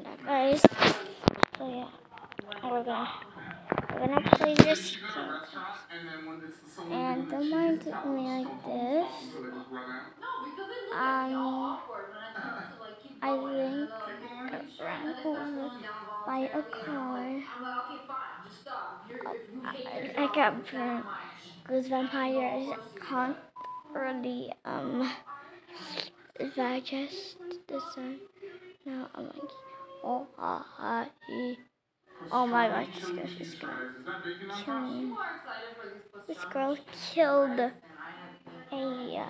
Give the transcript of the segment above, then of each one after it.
welcome back, guys. So yeah, we're gonna we're gonna play this game, and don't mind me like this. Um, I think over by a car. I, got burnt because vampires can't really um digest the sun. Now I'm like, oh ha ha he. Oh my gosh, this girl, this girl killed me. This girl killed a. Uh,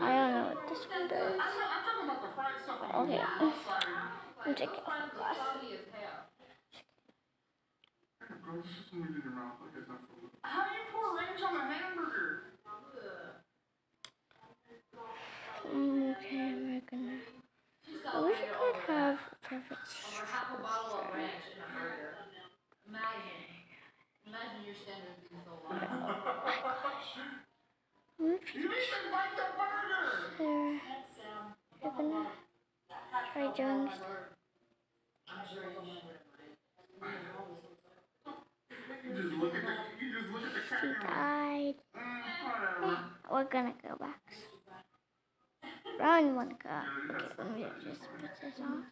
I don't know what this one does. Okay, I'm taking off my glasses. How do you pour ranch on a hamburger? Mm, Okay, we're gonna. I wish I could have perfect Or half a bottle of structure. ranch in a burger. Imagine. Imagine your standards being so low. What if You need to bite the burger! they're, they're gonna try doing I'm sure you should. You just look at the, you just look at the She died. Mm. We're gonna go back. Run, Monica. Okay, let me just put this on.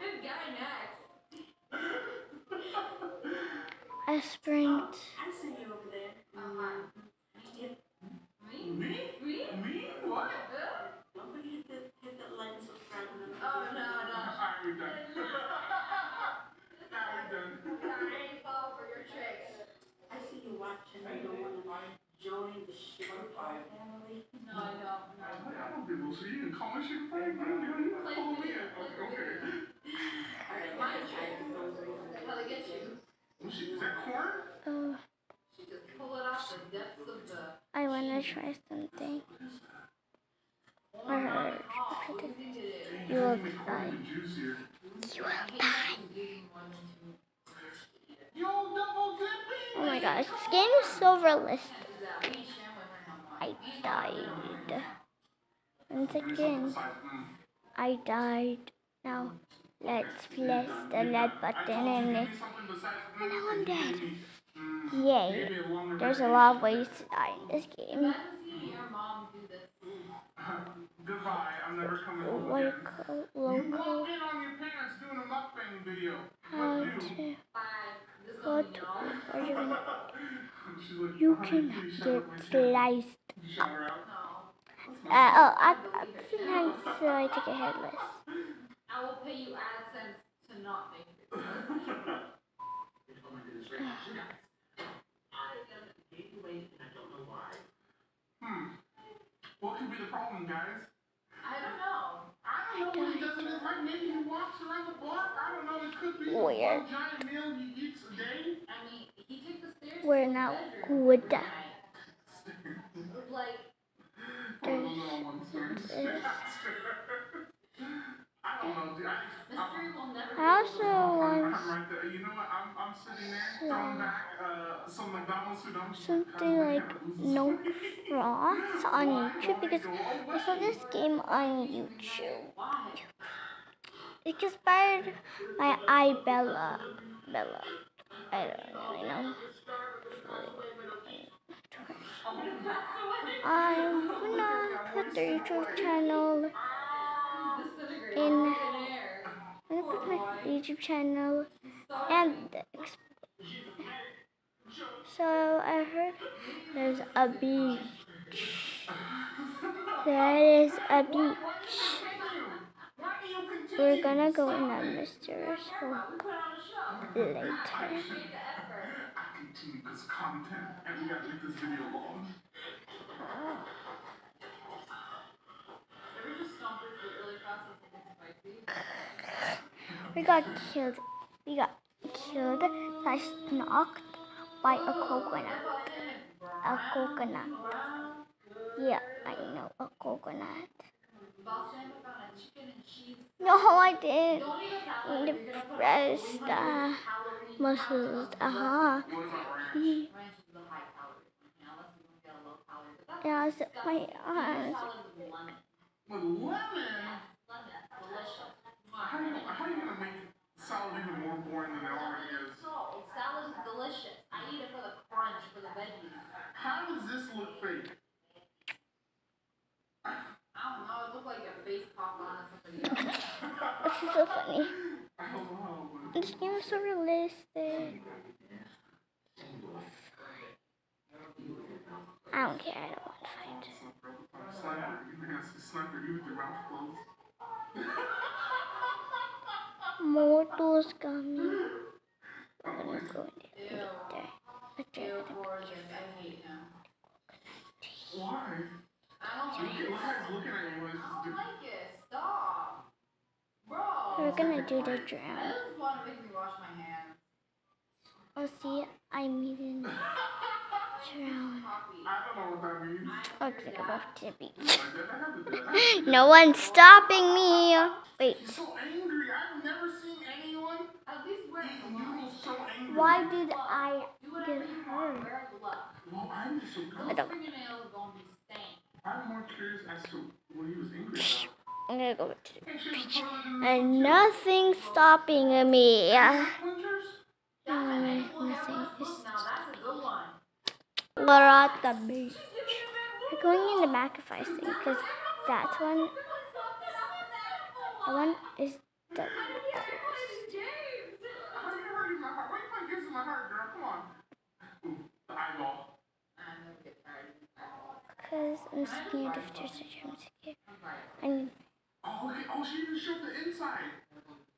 Good guy next. I sprint. I see you over there. Uh-huh. Me? Me? Me? Me? What? Don't forget to hit that like and subscribe. and Oh, no, no. Alright, we done. now we done. I ain't fall for your tricks. I see you watching. You don't want to join the Sugar Pie family. No, I don't. I don't think we'll see you and call me shit for you. You can call me in. Okay. It's my tricks. That's how they get you. Well, she- Is that corn? Oh, She just pull it off the depths of the... I wanna try something. Do you will die. You will die. Oh my gosh, this game is so realistic. I died. Once again. I died. Now, let's press the red button and. And now I'm dead. Yay. There's a lot of ways to die in this game. Imagine seeing your mom do this. Goodbye, I'm never coming home again. Local, You local, walked in on your parents doing a mukbang video. how What to, Bye. This is what, are you gonna, like, you can please shout out my get sliced. You shout her out? No. Uh, oh, I, I, sometimes so I take a headless. I will pay you AdSense to not make it. What could be the problem, guys? I don't know. I don't know what he does in his life. Maybe he walks around the block. I don't know. It could be Weird. one giant meal he eats a day. I mean, he took the stairs We're to not good. Like, One little ones. I don't know, dude. I, mystery will never I also want I'm right there. You know what? I'm, I'm sitting there throwing back uh, some McDonald's food. I'm just something like no frost on YouTube because I saw this game on YouTube. It's inspired by I Bella. Bella. I don't really know. I'm gonna put the YouTube channel YouTube channel and so I heard there's a beach. There is a beach. We're gonna go in that mysterious hole later. We got killed. We got killed slash knocked by a coconut. A coconut. Yeah, I know a coconut. No, I didn't. Like The muscles. Uh huh. Calorie. But Yeah, it's my arms. With? Lemon. Delicious. How are you, how are you gonna make salad even more boring than it already is? So, salad is delicious. I eat it for the crunch, for the veggies. How does this look fake? I don't know, it looked like a face pop on or something else. This is so funny. I don't know. but- This game is so realistic. I don't care. I don't want to fight. Sniper, you can ask the sniper you with your mouth closed. Mortals coming. I'm I'm gonna go in there. Ew. there. Let's try Ew, it. gorgeous. I hate him. why? I don't Look like at it. he's looking at I just don't different. like it. Stop. Bro. We're gonna do the I drown. just want to make me wash my hands. Oh, see, I'm eating drown. Poppy. I don't know what that means. Looks like I'm to the beach. I never had to do that. I had to do No one's stopping me. Wait, He's so angry. I've never seen anyone. At least wear He gloves. was so angry. Why did I get hurt? So I don't. I'm more curious as to what he was. I'm gonna go to the in And nothing's stopping me. An hmm, nothing is one. We're at the beach. We're going in the Macafy thing because that one, that one is the How are you hurting my heart? Why are you putting gifts in my heart, girl? Come on. Ooh, the eyeball. I never get tired of these because I'm scared if there's a jump scare. I mean, Oh, look at, oh, she even showed the inside.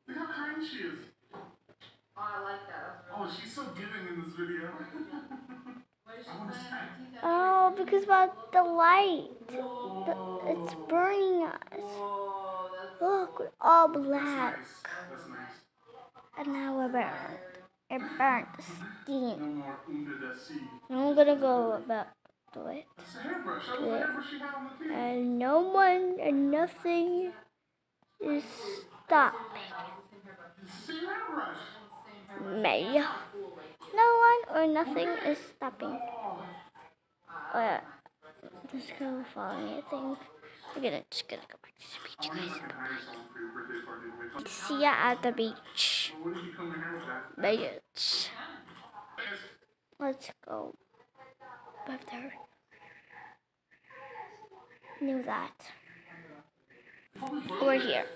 Look how kind she is. Oh, I like that. That's Oh, she's so giving in this video. What is she I wanna playing say- on teeth? oh, because about the light, the, it's burning us. Look, we're all That's black, nice. That's nice. and now we're burned. It burnt the No skin. more under the sea. I'm gonna go about to it. That's a hairbrush. That was the hairbrush she had on the table. And no one and nothing is stopping It's the same hairbrush. me. No one or nothing is stopping. Uh, just gonna follow me, I think. We're gonna just gonna go back to the beach, I wonder if guys. I can hire someone for your birthday party to make See ya at the beach. What did you come in here with that? Beach. Let's go. There. Knew that. We're here. We're here.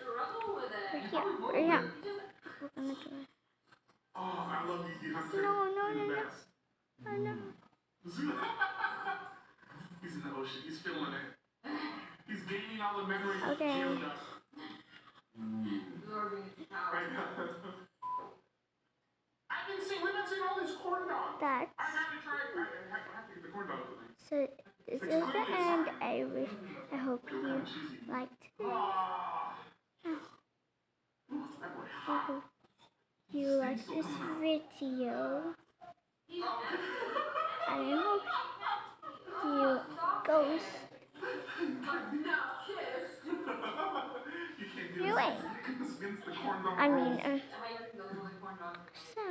We're here. We're gonna do it. Oh, I love you, No, no, no, no. I know. He's in the ocean. He's feeling it. He's gaining all the memories Okay. geoduck. absorbing its power. Right now. I can see. We've been seeing all these corn dogs. That's I had to try. I have I have to get the corn dog with me. so. This is the end. I wish. I hope you liked it. Ah. Boy I hope you liked this video. I hope you goes You can't do You're this. right. This against the corn dog I mean, uh, How you think those are like corn dogs? so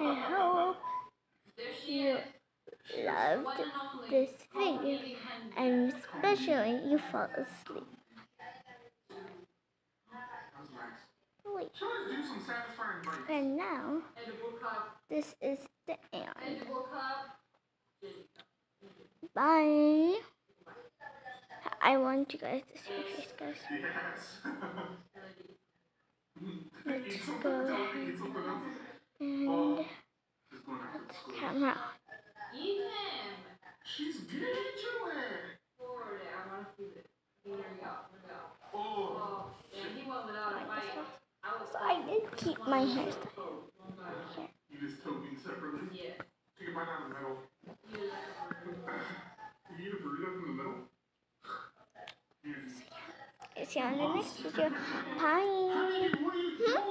I hope she you loved One and only. this video and especially you fall asleep. That was. Wait, Should I do some satisfying bites? and now Edible this is the end. Bye. I want you guys to see my face, guys. Yes. Let's go Tell her to eat something else. and. She's the camera. Eat. She's getting to it. Forward it. I want to see it. Here we go. Here we go. Yeah, he went without a fight. I was So I did keep my hair style here. You just told me separately. Yeah. Take a bite out of the middle. You eat a burrito from the middle? Yes. See you on the next video. Bye.